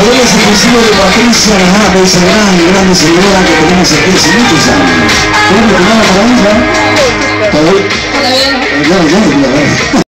recibo de Patricia Lajada, esa gran, gran seguidora que tenemos aquí hace muchos años. ¿Cómo te llamas para ella? ¿Está bien? Todavía no. Ya, ya, ya, ya.